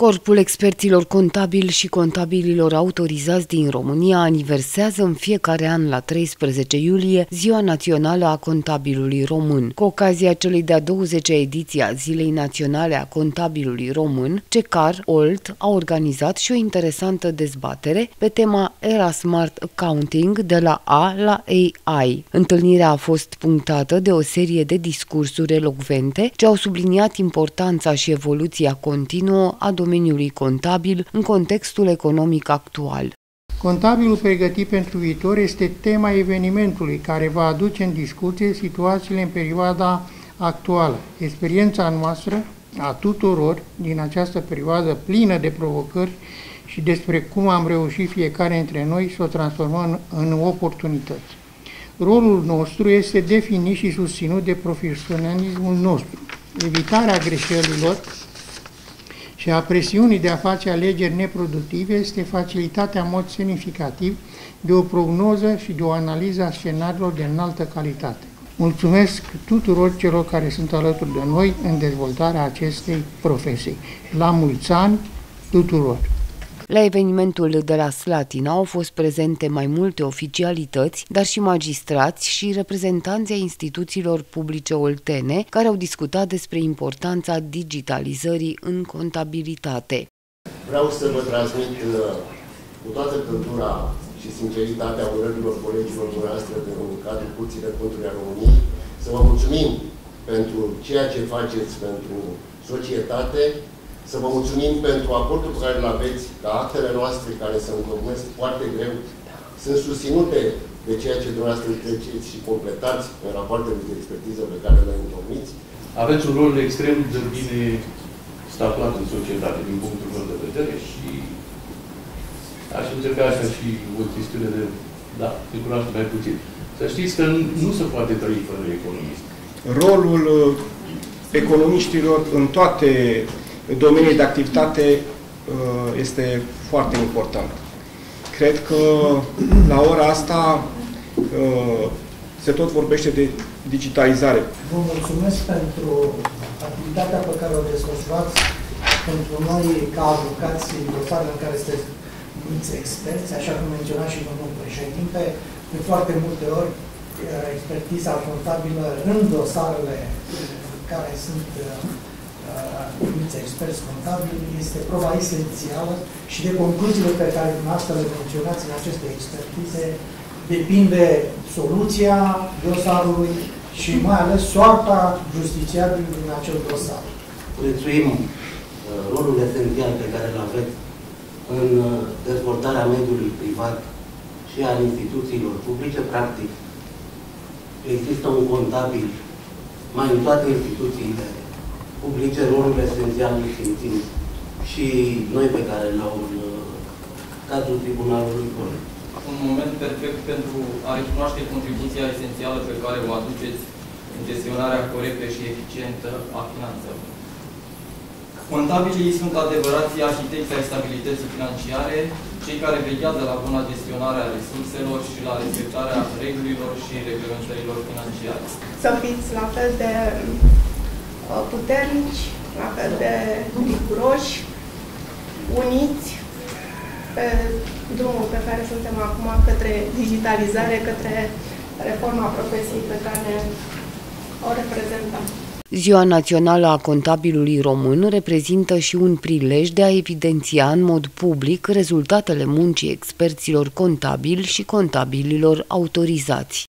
Corpul experților contabili și contabililor autorizați din România aniversează în fiecare an la 13 iulie Ziua Națională a Contabilului Român. Cu ocazia celei de-a 20-a ediție a Zilei Naționale a Contabilului Român, CECAR Olt a organizat și o interesantă dezbatere pe tema Era Smart Accounting de la A la AI. Întâlnirea a fost punctată de o serie de discursuri elocvente ce au subliniat importanța și evoluția continuă a domeniului domeniului contabil în contextul economic actual. Contabilul pregătit pentru viitor este tema evenimentului care va aduce în discuție situațiile în perioada actuală. Experiența noastră a tuturor din această perioadă plină de provocări și despre cum am reușit fiecare dintre noi să o transformăm în oportunități. Rolul nostru este definit și susținut de profesionalismul nostru. Evitarea greșelilor și a presiunii de a face alegeri neproductive este facilitatea în mod semnificativ de o prognoză și de o analiză a scenariilor de înaltă calitate. Mulțumesc tuturor celor care sunt alături de noi în dezvoltarea acestei profesii. La mulți ani tuturor! La evenimentul de la Slatina au fost prezente mai multe oficialități, dar și magistrați și reprezentanții ai instituțiilor publice oltene, care au discutat despre importanța digitalizării în contabilitate. Vreau să vă transmit uh, cu toată căldura și sinceritatea urărilor colegilor dumneavoastră de în cadrul Curții de Conturi a României, să vă mulțumim pentru ceea ce faceți pentru societate, să vă mulțumim pentru aportul pe care îl aveți, ca actele noastre care se întocmesc foarte greu, sunt susținute de ceea ce dumneavoastră treceți și completați în rapoartele de expertiză pe care le întocmiți. Aveți un rol extrem de bine statuat în societate, din punctul meu de vedere, și aș încerca așa și o chestiune de, da, se cunoaște mai puțin. Să știți că nu se poate trăi fără economist. Rolul uh, economiștilor în toate domeniul de activitate uh, este foarte important. Cred că la ora asta uh, se tot vorbește de digitalizare. Vă mulțumesc pentru activitatea pe care o desfășurați pentru noi ca avocați în dosarele în care sunteți numiți experți, așa cum menționa și domnul președinte, de foarte multe ori uh, expertiza contabilă în dosarele care sunt numiți experți contabili, este proba esențială și de concluziile pe care dumneavoastră le menționați în aceste expertize depinde soluția dosarului și mai ales soarta justițiabilului din acel dosar. Prețuim uh, rolul esențial pe care îl aveți în uh, dezvoltarea mediului privat și al instituțiilor publice, practic. Există un contabil mai în toate instituțiile publice rolul esențial îl simțim și noi pe care l-au în uh, cadrul Tribunalului Corect. Un moment perfect pentru a recunoaște contribuția esențială pe care o aduceți în gestionarea corectă și eficientă a finanțelor. Contabilii sunt adevărații arhitecți ai stabilității financiare, cei care veghează la buna gestionare a resurselor și la respectarea regulilor și reglementărilor financiare. Să fiți la fel de Uh, puternici, la fel de riguroși, uniți pe drumul pe care suntem acum către digitalizare, către reforma profesiei pe care o reprezentăm. Ziua Națională a Contabilului Român reprezintă și un prilej de a evidenția în mod public rezultatele muncii experților contabili și contabililor autorizați.